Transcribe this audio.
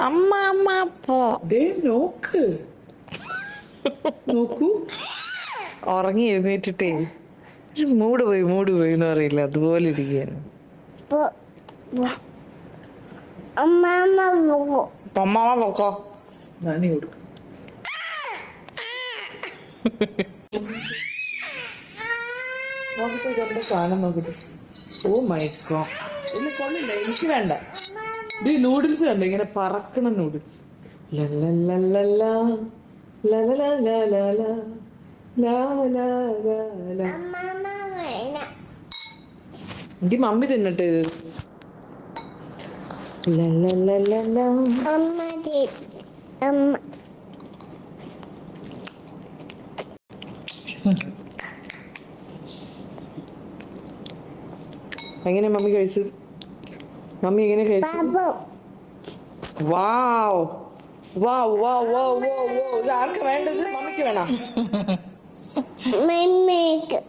അമ്മ അമ്മ പോ. ദേ നോക്ക്. നോക്കൂ. ഉറങ്ങി എഴുന്നേറ്റിട്ടേ. ഒരു മൂട് പോയി മൂട് പോയി എന്ന് പറയില്ല. അതുപോലെ ഇരിക്കുകയാണ്. പോ. അമ്മ അമ്മ പോകും അപ്പൊ അമ്മാവ പൊക്കോ. നാനി കൊടുക്കും. നോക്കട്ടെ ഇതെന്താ സാധനം നോക്കട്ടെ ഓ മൈ ഗോ കൊള്ളില്ല എനിക്ക് വേണ്ട ഇത് നൂഡിൽസ് കണ്ട ഇങ്ങനെ പറക്കണ നൂഡിൽസ് എനിക്ക് മമ്മി തിന്നട്ടെ ഇത്. അമ്മ തി അമ്മ എങ്ങനെ മമ്മി കഴിച്ചു? മമ്മി എങ്ങനെ കഴിച്ചു? വാവ് വാവ് വാവ് വാവ് വാവ്. ഇത് ആർക്ക് വേണ്ടത്? മമ്മിക്ക് വേണം? മമ്മിക്ക്.